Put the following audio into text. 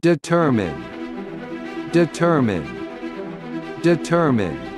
determine. Determine. Determine.